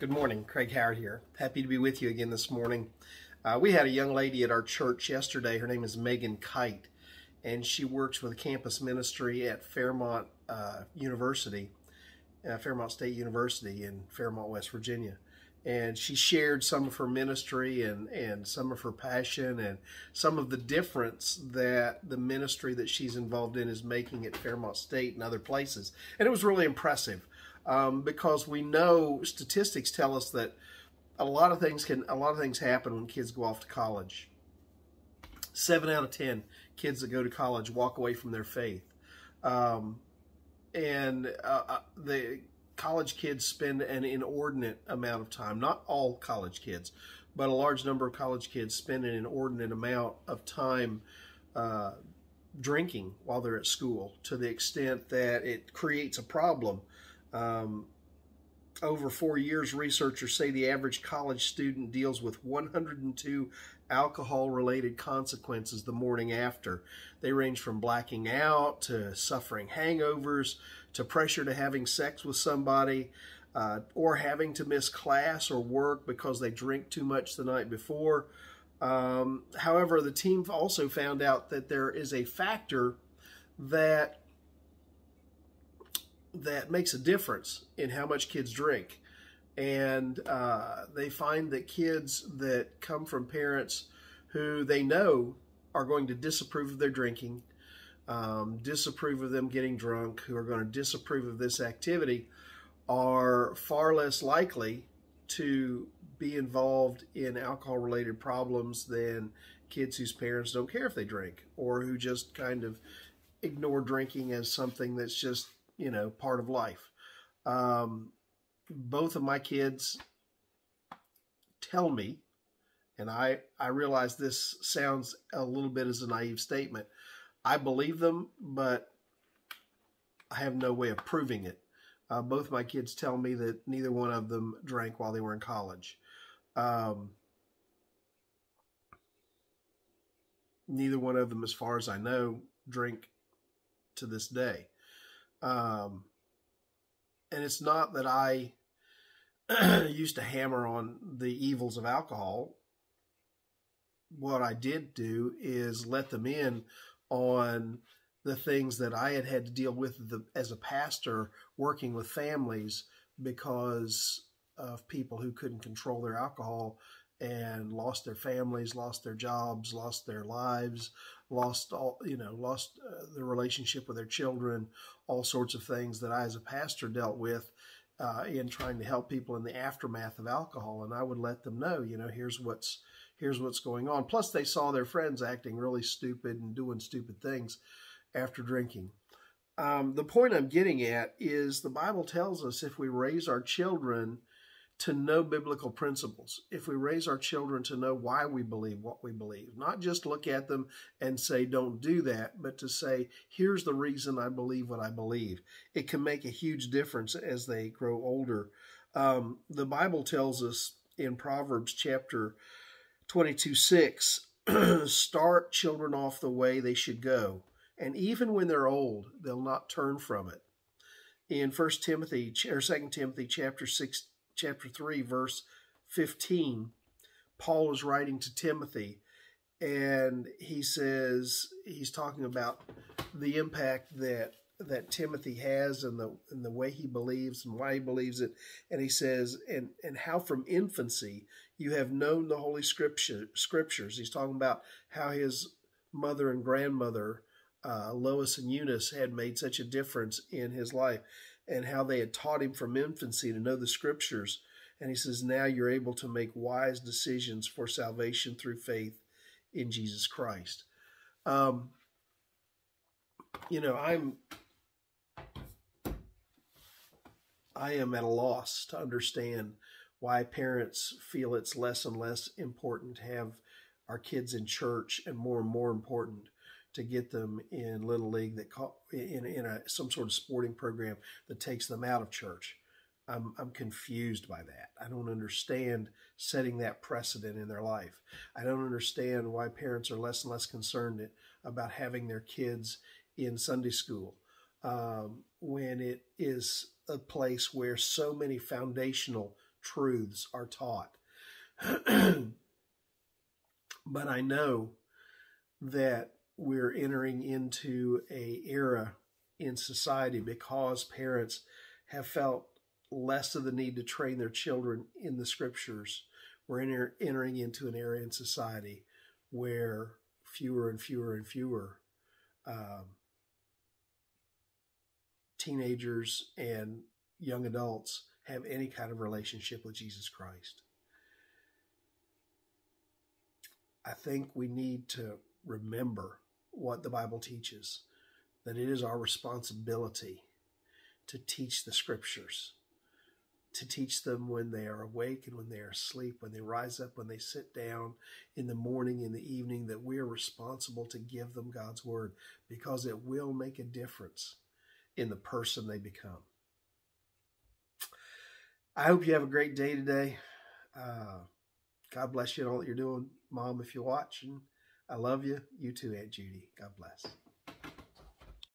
Good morning, Craig Howard here. Happy to be with you again this morning. Uh, we had a young lady at our church yesterday. Her name is Megan Kite, and she works with campus ministry at Fairmont uh, University, uh, Fairmont State University in Fairmont, West Virginia. And she shared some of her ministry and, and some of her passion and some of the difference that the ministry that she's involved in is making at Fairmont State and other places. And it was really impressive um, because we know statistics tell us that a lot of things can a lot of things happen when kids go off to college. Seven out of ten kids that go to college walk away from their faith, um, and uh, uh the college kids spend an inordinate amount of time. Not all college kids, but a large number of college kids spend an inordinate amount of time. Uh, drinking while they're at school to the extent that it creates a problem um, over four years, researchers say the average college student deals with 102 alcohol related consequences the morning after. They range from blacking out to suffering hangovers to pressure to having sex with somebody uh, or having to miss class or work because they drink too much the night before. Um, however, the team also found out that there is a factor that that makes a difference in how much kids drink. And uh, they find that kids that come from parents who they know are going to disapprove of their drinking, um, disapprove of them getting drunk, who are going to disapprove of this activity, are far less likely to be involved in alcohol related problems than kids whose parents don't care if they drink or who just kind of ignore drinking as something that's just you know, part of life. Um, both of my kids tell me, and I, I realize this sounds a little bit as a naive statement. I believe them, but I have no way of proving it. Uh, both my kids tell me that neither one of them drank while they were in college. Um, neither one of them, as far as I know, drink to this day. Um, and it's not that I used to hammer on the evils of alcohol. What I did do is let them in on the things that I had had to deal with the, as a pastor working with families because of people who couldn't control their alcohol and lost their families, lost their jobs, lost their lives, lost all, you know, lost uh, the relationship with their children, all sorts of things that I, as a pastor, dealt with uh, in trying to help people in the aftermath of alcohol. And I would let them know, you know, here's what's here's what's going on. Plus, they saw their friends acting really stupid and doing stupid things after drinking. Um, the point I'm getting at is the Bible tells us if we raise our children to know biblical principles, if we raise our children to know why we believe what we believe, not just look at them and say, don't do that, but to say, here's the reason I believe what I believe, it can make a huge difference as they grow older. Um, the Bible tells us in Proverbs chapter 22 6, start children off the way they should go, and even when they're old, they'll not turn from it. In First Timothy or Second Timothy chapter 6 chapter 3, verse 15, Paul is writing to Timothy, and he says he's talking about the impact that that Timothy has and the and the way he believes and why he believes it. And he says, and and how from infancy you have known the holy scripture scriptures. He's talking about how his mother and grandmother, uh, Lois and Eunice, had made such a difference in his life and how they had taught him from infancy to know the scriptures. And he says, now you're able to make wise decisions for salvation through faith in Jesus Christ. Um, you know, I'm I am at a loss to understand why parents feel it's less and less important to have our kids in church and more and more important to get them in little league that in in a some sort of sporting program that takes them out of church. I'm I'm confused by that. I don't understand setting that precedent in their life. I don't understand why parents are less and less concerned about having their kids in Sunday school um, when it is a place where so many foundational truths are taught. but I know that we're entering into a era in society because parents have felt less of the need to train their children in the scriptures. We're enter, entering into an era in society where fewer and fewer and fewer um, teenagers and young adults have any kind of relationship with Jesus Christ. I think we need to remember what the Bible teaches that it is our responsibility to teach the scriptures, to teach them when they are awake and when they are asleep, when they rise up, when they sit down in the morning, in the evening, that we are responsible to give them God's word because it will make a difference in the person they become. I hope you have a great day today. Uh, God bless you and all that you're doing. Mom, if you're watching, I love you. You too, Aunt Judy. God bless.